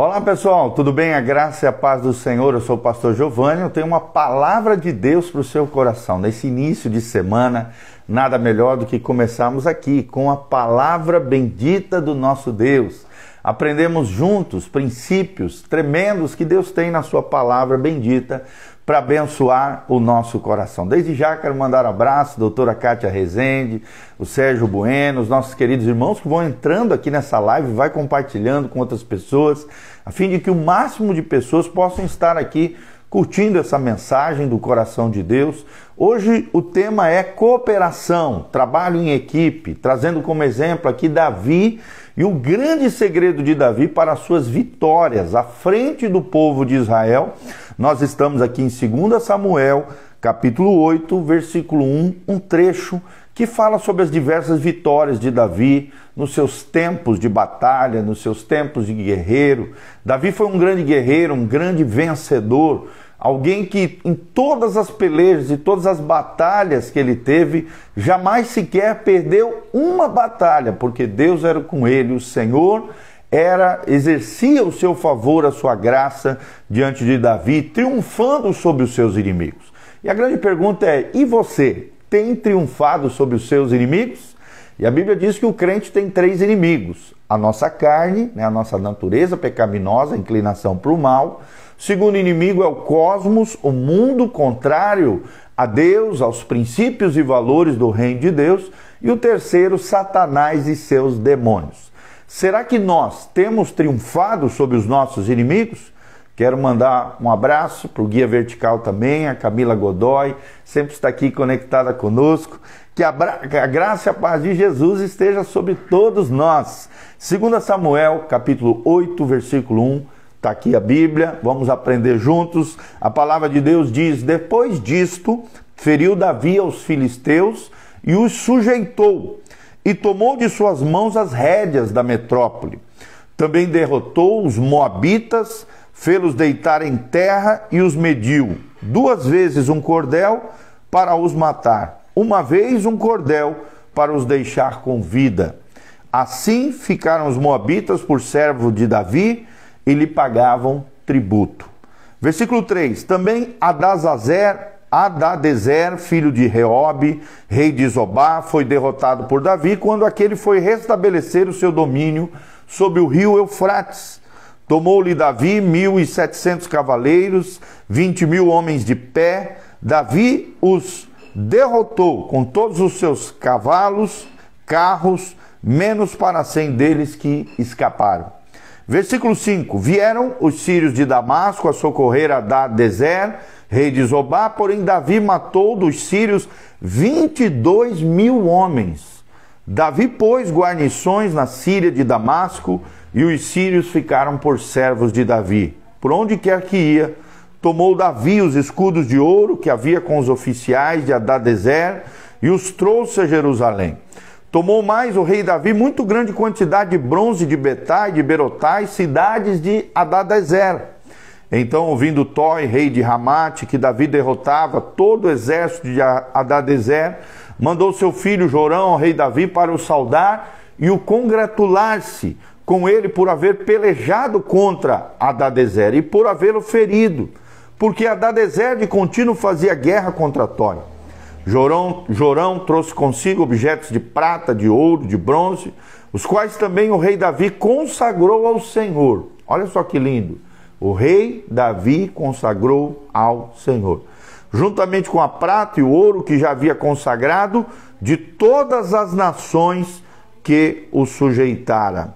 Olá pessoal, tudo bem? A graça e a paz do Senhor. Eu sou o pastor Giovanni. Eu tenho uma palavra de Deus para o seu coração. Nesse início de semana, nada melhor do que começarmos aqui com a palavra bendita do nosso Deus. Aprendemos juntos princípios tremendos que Deus tem na sua palavra bendita para abençoar o nosso coração. Desde já quero mandar um abraço, doutora Kátia Rezende, o Sérgio Bueno, os nossos queridos irmãos que vão entrando aqui nessa live, vai compartilhando com outras pessoas, a fim de que o máximo de pessoas possam estar aqui curtindo essa mensagem do coração de Deus. Hoje o tema é cooperação, trabalho em equipe, trazendo como exemplo aqui Davi e o grande segredo de Davi para as suas vitórias à frente do povo de Israel. Nós estamos aqui em 2 Samuel, capítulo 8, versículo 1, um trecho que fala sobre as diversas vitórias de Davi nos seus tempos de batalha, nos seus tempos de guerreiro. Davi foi um grande guerreiro, um grande vencedor, alguém que em todas as pelejas e todas as batalhas que ele teve, jamais sequer perdeu uma batalha, porque Deus era com ele, o Senhor era exercia o seu favor, a sua graça diante de Davi, triunfando sobre os seus inimigos. E a grande pergunta é: e você tem triunfado sobre os seus inimigos? E a Bíblia diz que o crente tem três inimigos: a nossa carne, né, a nossa natureza pecaminosa, inclinação para o mal. O segundo inimigo é o cosmos, o mundo contrário a Deus, aos princípios e valores do reino de Deus. E o terceiro, Satanás e seus demônios. Será que nós temos triunfado sobre os nossos inimigos? Quero mandar um abraço para o Guia Vertical também, a Camila Godoy, sempre está aqui conectada conosco. Que a, a graça e a paz de Jesus esteja sobre todos nós. 2 Samuel, capítulo 8, versículo 1, está aqui a Bíblia, vamos aprender juntos. A palavra de Deus diz: Depois disto, feriu Davi aos filisteus e os sujeitou e tomou de suas mãos as rédeas da metrópole. Também derrotou os moabitas, fê-los deitar em terra e os mediu. Duas vezes um cordel para os matar, uma vez um cordel para os deixar com vida. Assim ficaram os moabitas por servo de Davi e lhe pagavam tributo. Versículo 3: Também Adazazer Adadezer, filho de Reob, rei de Zobá, foi derrotado por Davi quando aquele foi restabelecer o seu domínio sobre o rio Eufrates. Tomou-lhe Davi mil e setecentos cavaleiros, vinte mil homens de pé. Davi os derrotou com todos os seus cavalos, carros, menos para cem deles que escaparam. Versículo 5: Vieram os sírios de Damasco a socorrer Adadezer, rei de Zobá, porém Davi matou dos sírios 22 mil homens. Davi pôs guarnições na Síria de Damasco e os sírios ficaram por servos de Davi. Por onde quer que ia, tomou Davi os escudos de ouro que havia com os oficiais de Adadezer e os trouxe a Jerusalém. Tomou mais o rei Davi muito grande quantidade de bronze de Betai, de Berotai, cidades de Adadezer então, ouvindo Toi, rei de Ramate, que Davi derrotava todo o exército de Adadezer, mandou seu filho Jorão, rei Davi, para o saudar e o congratular-se com ele por haver pelejado contra Adadezer e por havê-lo ferido, porque Adadezer de contínuo fazia guerra contra Toi. Jorão, Jorão trouxe consigo objetos de prata, de ouro, de bronze, os quais também o rei Davi consagrou ao Senhor. Olha só que lindo o rei Davi consagrou ao Senhor, juntamente com a prata e o ouro que já havia consagrado de todas as nações que o sujeitara.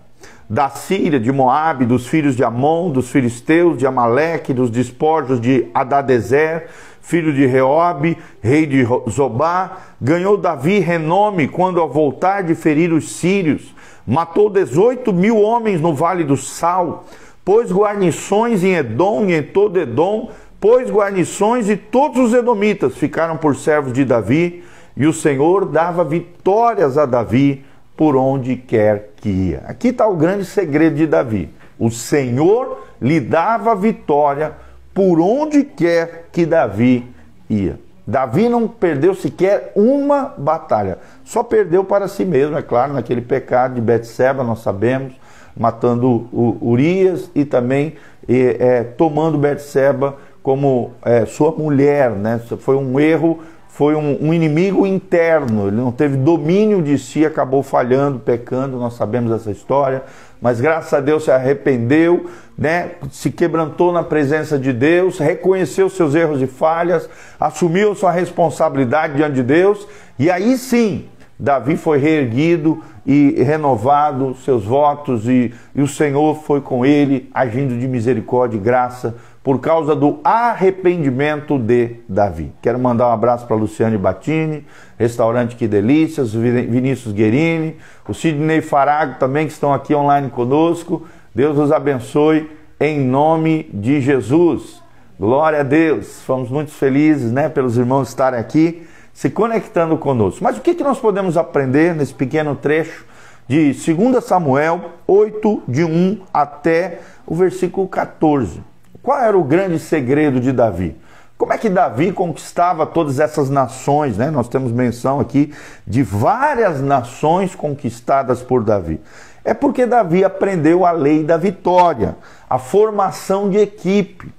Da Síria, de Moabe, dos filhos de Amon, dos filisteus, de Amaleque, dos despojos de Adadezer, filho de Reobe, rei de Zobá, ganhou Davi renome quando ao voltar de ferir os sírios, matou 18 mil homens no vale do Sal, pôs guarnições em Edom e em todo Edom, pôs guarnições e todos os edomitas ficaram por servos de Davi, e o Senhor dava vitórias a Davi por onde quer que ia. Aqui está o grande segredo de Davi. O Senhor lhe dava vitória por onde quer que Davi ia. Davi não perdeu sequer uma batalha, só perdeu para si mesmo, é claro, naquele pecado de Betseba, nós sabemos, matando Urias e também é, tomando Betseba como é, sua mulher, né? Foi um erro, foi um, um, inimigo interno. Ele não teve domínio de si, acabou falhando, pecando. Nós sabemos essa história, mas graças a Deus se arrependeu, né? Se quebrantou na presença de Deus, reconheceu seus erros e falhas, assumiu sua responsabilidade diante de Deus e aí sim Davi foi reerguido e renovado seus votos, e, e, o Senhor foi com ele, agindo de misericórdia e graça, por causa do arrependimento de Davi. Quero mandar um abraço para Luciane Batini, Restaurante Que Delícias, Vinícius Guerini, o Sidney Farago também, que estão aqui online conosco. Deus os abençoe em nome de Jesus. Glória a Deus. Fomos muito felizes, né, pelos irmãos estarem aqui se conectando conosco. Mas o que, que nós podemos aprender nesse pequeno trecho de 2 Samuel 8, de 1 até o versículo 14? Qual era o grande segredo de Davi? Como é que Davi conquistava todas essas nações? Né? Nós temos menção aqui de várias nações conquistadas por Davi. É porque Davi aprendeu a lei da vitória, a formação de equipe.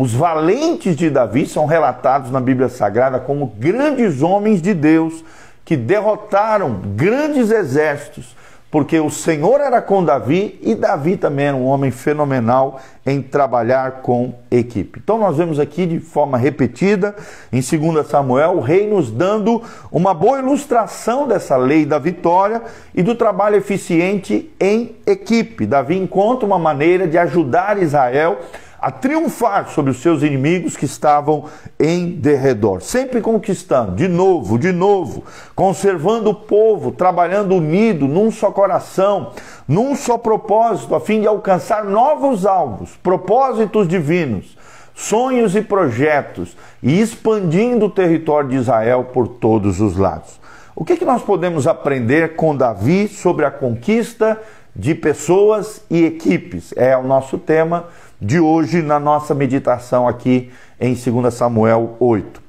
Os valentes de Davi são relatados na Bíblia Sagrada como grandes homens de Deus que derrotaram grandes exércitos, porque o Senhor era com Davi e Davi também era um homem fenomenal em trabalhar com equipe. Então nós vemos aqui de forma repetida em 2 Samuel o rei nos dando uma boa ilustração dessa lei da vitória e do trabalho eficiente em equipe. Davi encontra uma maneira de ajudar Israel a triunfar sobre os seus inimigos que estavam em derredor, sempre conquistando, de novo, de novo, conservando o povo, trabalhando unido, num só coração, num só propósito, a fim de alcançar novos alvos, propósitos divinos, sonhos e projetos, e expandindo o território de Israel por todos os lados. O que, que nós podemos aprender com Davi sobre a conquista de pessoas e equipes? É o nosso tema de hoje na nossa meditação aqui em 2 Samuel 8.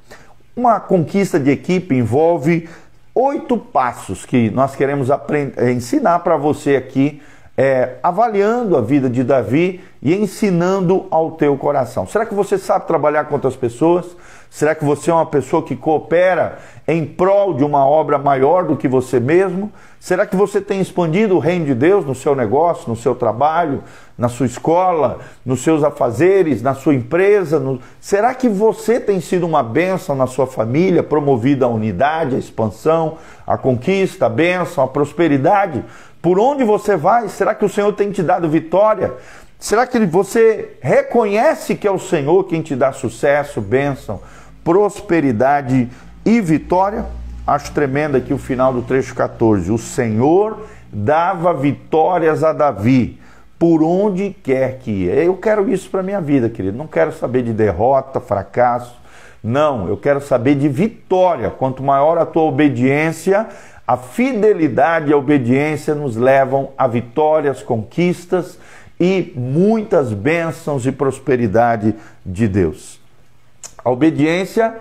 Uma conquista de equipe envolve oito passos que nós queremos aprender, ensinar para você aqui, é, avaliando a vida de Davi e ensinando ao teu coração. Será que você sabe trabalhar com outras pessoas? Será que você é uma pessoa que coopera em prol de uma obra maior do que você mesmo? Será que você tem expandido o reino de Deus no seu negócio, no seu trabalho, na sua escola, nos seus afazeres, na sua empresa? No... Será que você tem sido uma bênção na sua família, promovida a unidade, a expansão, a conquista, a bênção, a prosperidade? Por onde você vai? Será que o Senhor tem te dado vitória? Será que você reconhece que é o Senhor quem te dá sucesso, bênção, prosperidade e vitória? Acho tremendo aqui o final do trecho 14. O Senhor dava vitórias a Davi por onde quer que ia. Eu quero isso para minha vida, querido. Não quero saber de derrota, fracasso. Não, eu quero saber de vitória. Quanto maior a tua obediência, a fidelidade e a obediência nos levam a vitórias, conquistas e muitas bênçãos e prosperidade de Deus. A obediência,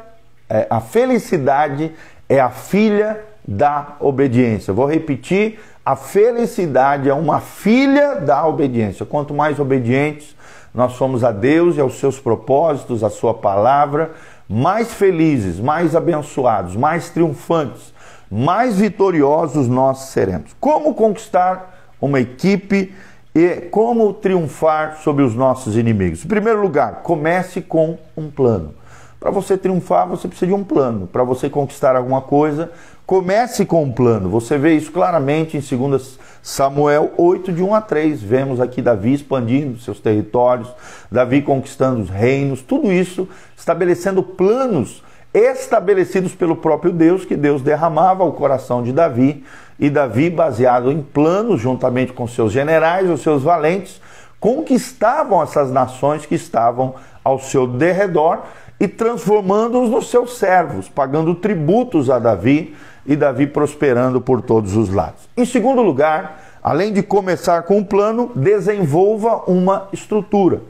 é, a felicidade é a filha da obediência. Vou repetir: a felicidade é uma filha da obediência. Quanto mais obedientes nós somos a Deus e aos seus propósitos, a sua palavra, mais felizes, mais abençoados, mais triunfantes, mais vitoriosos nós seremos. Como conquistar uma equipe e como triunfar sobre os nossos inimigos? Em primeiro lugar, comece com um plano. Para você triunfar, você precisa de um plano. Para você conquistar alguma coisa, comece com um plano. Você vê isso claramente em 2 Samuel 8, de 1 a 3. Vemos aqui Davi expandindo seus territórios, Davi conquistando os reinos, tudo isso estabelecendo planos estabelecidos pelo próprio Deus, que Deus derramava ao coração de Davi, e Davi, baseado em planos, juntamente com seus generais, os seus valentes, conquistavam essas nações que estavam ao seu derredor e transformando-os nos seus servos, pagando tributos a Davi e Davi prosperando por todos os lados. Em segundo lugar, além de começar com um plano, desenvolva uma estrutura.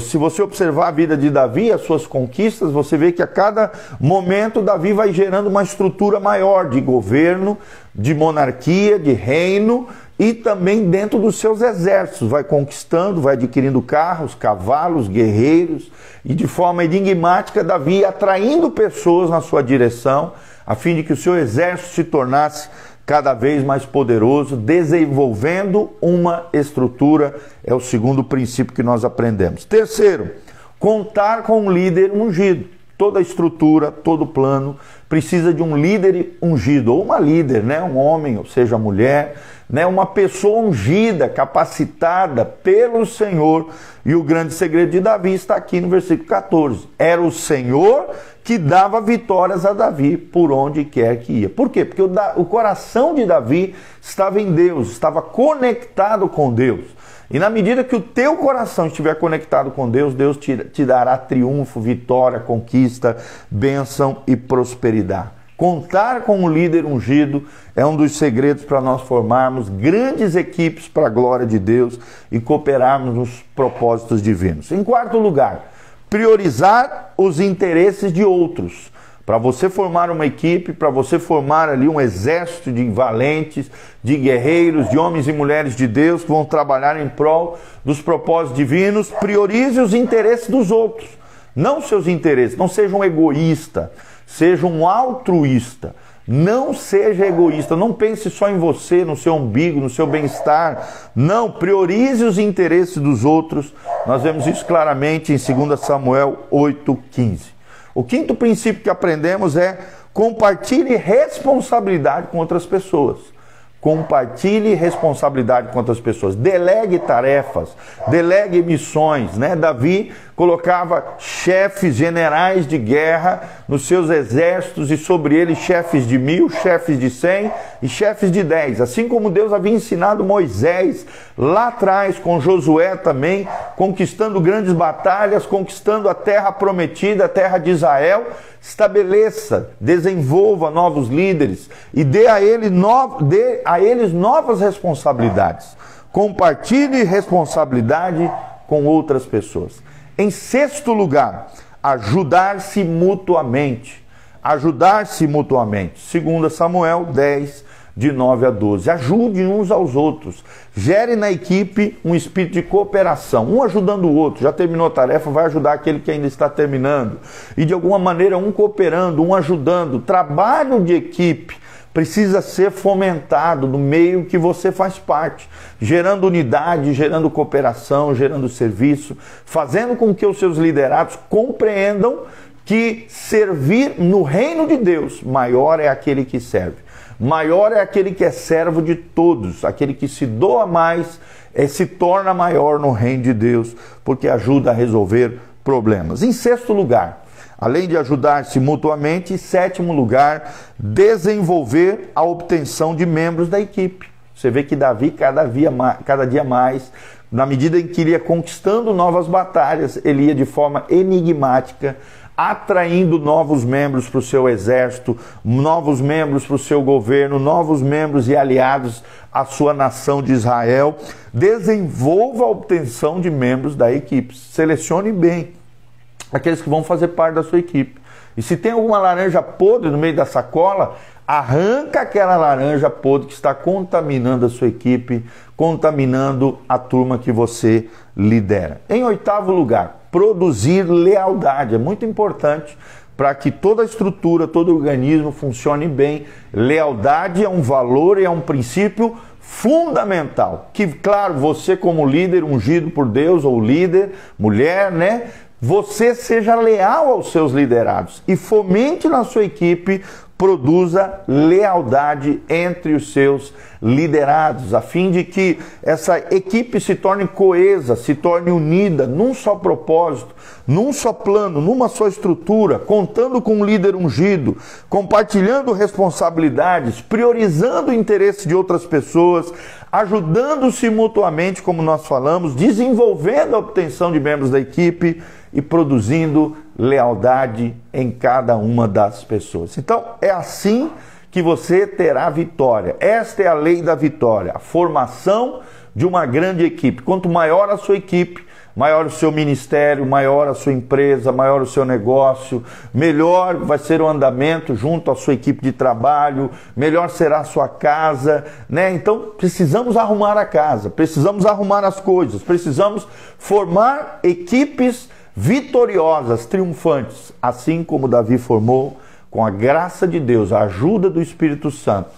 Se você observar a vida de Davi, as suas conquistas, você vê que a cada momento Davi vai gerando uma estrutura maior de governo, de monarquia, de reino, e também dentro dos seus exércitos. Vai conquistando, vai adquirindo carros, cavalos, guerreiros, e de forma enigmática, Davi atraindo pessoas na sua direção, a fim de que o seu exército se tornasse cada vez mais poderoso, desenvolvendo uma estrutura, é o segundo princípio que nós aprendemos. Terceiro, contar com um líder ungido. Toda estrutura, todo plano precisa de um líder ungido, ou uma líder, né? um homem, ou seja, mulher, né? uma pessoa ungida, capacitada pelo Senhor. E o grande segredo de Davi está aqui no versículo 14. Era o Senhor que dava vitórias a Davi por onde quer que ia. Por quê? Porque o, o coração de Davi estava em Deus, estava conectado com Deus. E na medida que o teu coração estiver conectado com Deus, Deus te, te dará triunfo, vitória, conquista, bênção e prosperidade. Contar com um líder ungido é um dos segredos para nós formarmos grandes equipes para a glória de Deus e cooperarmos nos propósitos divinos. Em quarto lugar, priorizar os interesses de outros. Para você formar uma equipe, para você formar ali um exército de valentes, de guerreiros, de homens e mulheres de Deus que vão trabalhar em prol dos propósitos divinos, priorize os interesses dos outros, não seus interesses. Não seja um egoísta, seja um altruísta. Não seja egoísta, não pense só em você, no seu umbigo, no seu bem-estar. Não, priorize os interesses dos outros. Nós vemos isso claramente em 2 Samuel 8,15. O quinto princípio que aprendemos é compartilhe responsabilidade com outras pessoas. Compartilhe responsabilidade com outras pessoas. Delegue tarefas, delegue missões, né? Davi colocava chefes generais de guerra nos seus exércitos e sobre eles chefes de mil, chefes de cem e chefes de dez. Assim como Deus havia ensinado Moisés lá atrás, com Josué também, conquistando grandes batalhas, conquistando a terra prometida, a terra de Israel. Estabeleça, desenvolva novos líderes e dê a, ele no, dê a eles novas responsabilidades. Compartilhe responsabilidade com outras pessoas. Em sexto lugar, ajudar-se mutuamente. Ajudar-se mutuamente. 2 Samuel 10, de 9 a 12. Ajude uns aos outros. Gere na equipe um espírito de cooperação, um ajudando o outro. Já terminou a tarefa, vai ajudar aquele que ainda está terminando. E de alguma maneira, um cooperando, um ajudando. Trabalho de equipe precisa ser fomentado no meio que você faz parte, gerando unidade, gerando cooperação, gerando serviço, fazendo com que os seus liderados compreendam que servir no reino de Deus, maior é aquele que serve. Maior é aquele que é servo de todos, aquele que se doa mais, é, se torna maior no reino de Deus, porque ajuda a resolver problemas. Em sexto lugar, além de ajudar-se mutuamente, e sétimo lugar, desenvolver a obtenção de membros da equipe. Você vê que Davi, cada mais, cada dia mais, na medida em que ele ia conquistando novas batalhas, ele ia de forma enigmática, atraindo novos membros para o seu exército, novos membros para o seu governo, novos membros e aliados à sua nação de Israel. Desenvolva a obtenção de membros da equipe. Selecione bem aqueles que vão fazer parte da sua equipe. E se tem alguma laranja podre no meio da sacola, arranca aquela laranja podre que está contaminando a sua equipe, contaminando a turma que você lidera. Em oitavo lugar, produzir lealdade. É muito importante para que toda a estrutura, todo o organismo funcione bem. Lealdade é um valor e é um princípio fundamental. Que, claro, você, como líder ungido por Deus, ou líder, mulher, né? Você seja leal aos seus liderados e fomente na sua equipe produza lealdade entre os seus liderados, a fim de que essa equipe se torne coesa, se torne unida num só propósito, num só plano, numa só estrutura, contando com um líder ungido, compartilhando responsabilidades, priorizando o interesse de outras pessoas, ajudando-se mutuamente, como nós falamos, desenvolvendo a obtenção de membros da equipe e produzindo lealdade em cada uma das pessoas. Então, é assim que você terá vitória. Esta é a lei da vitória, a formação de uma grande equipe. Quanto maior a sua equipe, maior o seu ministério, maior a sua empresa, maior o seu negócio, melhor vai ser o andamento junto à sua equipe de trabalho, melhor será a sua casa, né? Então precisamos arrumar a casa, precisamos arrumar as coisas, precisamos formar equipes vitoriosas, triunfantes, assim como Davi formou com a graça de Deus, a ajuda do Espírito Santo.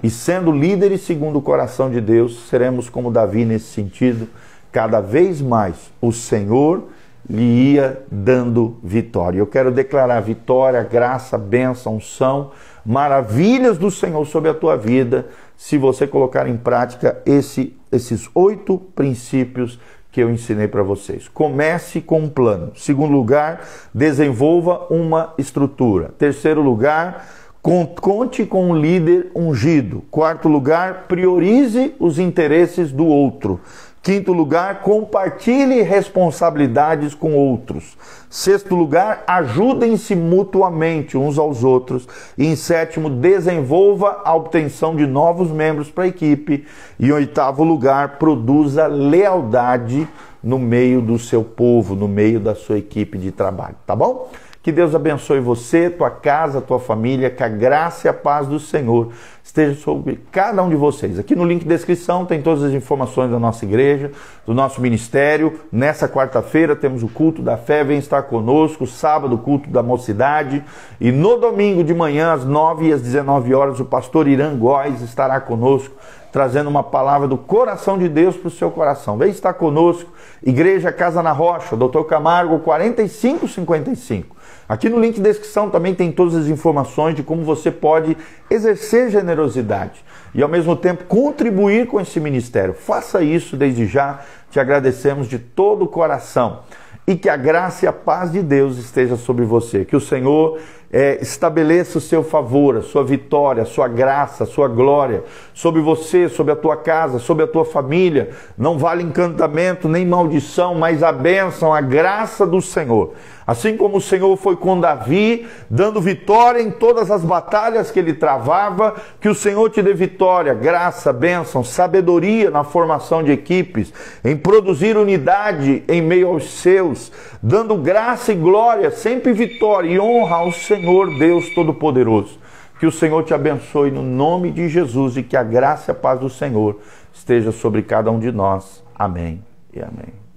E sendo líderes segundo o coração de Deus, seremos como Davi nesse sentido, cada vez mais o Senhor lhe ia dando vitória. Eu quero declarar vitória, graça, bênção, são maravilhas do Senhor sobre a tua vida, se você colocar em prática esse, esses oito princípios que eu ensinei para vocês. Comece com um plano. Segundo lugar, desenvolva uma estrutura. Terceiro lugar, conte com um líder ungido. Quarto lugar, priorize os interesses do outro. Quinto lugar, compartilhe responsabilidades com outros. Sexto lugar, ajudem-se mutuamente uns aos outros. E em sétimo, desenvolva a obtenção de novos membros para a equipe. E em oitavo lugar, produza lealdade no meio do seu povo, no meio da sua equipe de trabalho, tá bom? Que Deus abençoe você, tua casa, tua família, que a graça e a paz do Senhor esteja sobre cada um de vocês. Aqui no link de descrição tem todas as informações da nossa igreja, do nosso ministério. Nessa quarta-feira temos o culto da fé, vem estar conosco, sábado o culto da mocidade e no domingo de manhã às 9 e às 19 horas o pastor Irã Góes estará conosco trazendo uma palavra do coração de Deus para o seu coração. Vem estar conosco, Igreja Casa na Rocha, Dr. Camargo 4555. Aqui no link de descrição também tem todas as informações de como você pode exercer generosidade e ao mesmo tempo contribuir com esse ministério. Faça isso desde já, te agradecemos de todo o coração e que a graça e a paz de Deus esteja sobre você. Que o Senhor é, estabeleça o seu favor, a sua vitória, a sua graça, a sua glória sobre você, sobre a tua casa, sobre a tua família. Não vale encantamento nem maldição, mas a bênção, a graça do Senhor. Assim como o Senhor foi com Davi, dando vitória em todas as batalhas que ele travava, que o Senhor te dê vitória, graça, bênção, sabedoria na formação de equipes, em produzir unidade em meio aos seus, dando graça e glória, sempre vitória e honra ao Senhor Deus Todo-Poderoso. Que o Senhor te abençoe no nome de Jesus e que a graça e a paz do Senhor esteja sobre cada um de nós. Amém e amém.